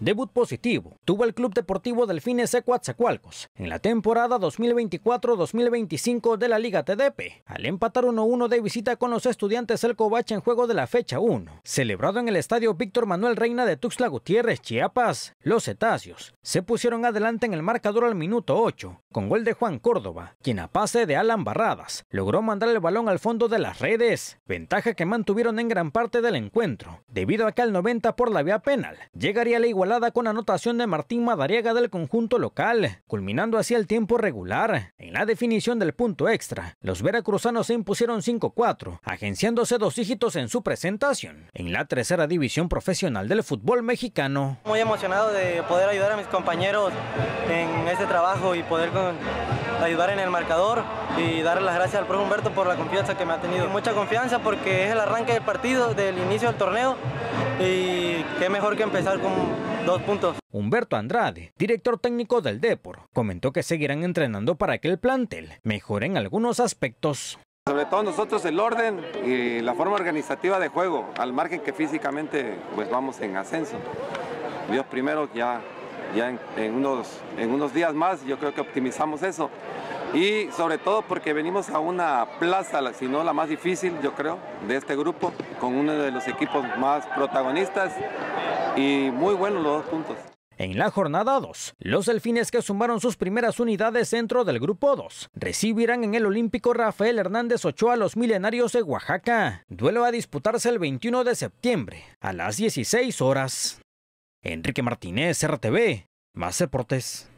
Debut positivo tuvo el Club Deportivo Delfines de Coatzacoalcos en la temporada 2024-2025 de la Liga TDP, al empatar 1-1 de visita con los estudiantes del Covacha en juego de la fecha 1, celebrado en el estadio Víctor Manuel Reina de Tuxtla Gutiérrez, Chiapas. Los cetáceos se pusieron adelante en el marcador al minuto 8, con gol de Juan Córdoba, quien a pase de Alan Barradas logró mandar el balón al fondo de las redes, ventaja que mantuvieron en gran parte del encuentro, debido a que al 90 por la vía penal llegaría la igualdad con anotación de Martín Madariaga del conjunto local, culminando así el tiempo regular. En la definición del punto extra, los veracruzanos se impusieron 5-4, agenciándose dos dígitos en su presentación en la tercera división profesional del fútbol mexicano. Muy emocionado de poder ayudar a mis compañeros en este trabajo y poder ayudar en el marcador y darle las gracias al profe Humberto por la confianza que me ha tenido. Mucha confianza porque es el arranque del partido, del inicio del torneo y qué mejor que empezar con dos puntos. Humberto Andrade, director técnico del Depor, comentó que seguirán entrenando para que el plantel mejore en algunos aspectos. Sobre todo nosotros el orden y la forma organizativa de juego, al margen que físicamente pues vamos en ascenso. Dios primero ya, ya en, unos, en unos días más yo creo que optimizamos eso y sobre todo porque venimos a una plaza, si no la más difícil, yo creo, de este grupo, con uno de los equipos más protagonistas y muy buenos los dos puntos. En la jornada 2, los delfines que sumaron sus primeras unidades dentro del grupo 2 recibirán en el Olímpico Rafael Hernández Ochoa los milenarios de Oaxaca. Duelo a disputarse el 21 de septiembre a las 16 horas. Enrique Martínez, RTV, más deportes.